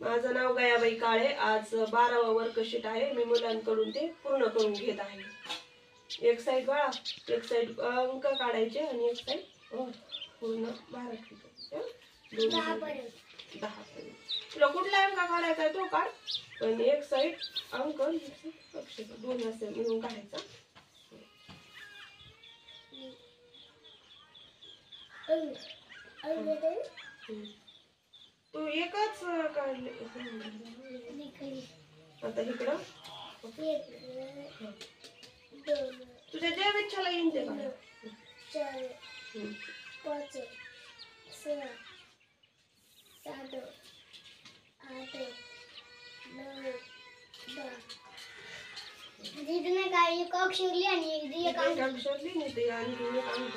माझं नाव गयाबाई काळे. आज बारावा वर्कशीट आहे. मी मुलांकडून ते पूर्ण करून घेत आहे. एक साईड बाळा एक साईड अंक काढायचे आणि एक साईड पूर्ण बारा दहा तुला कुठला अंक काढायचा आहे तो काढ. पण एक साईड अंक अक्षर. दोन असे मिळून काढायचा. अंग अंग हं. तू एकच काढले आता इकडं. तुझ्या जे इच्छाला येईन ते. पाच सहा सात आठ नऊ दहा तिथे नाही का एक अक्षर लिहा आणि एक एक अंक अक्षर लिहिणे ते आणि एक अंक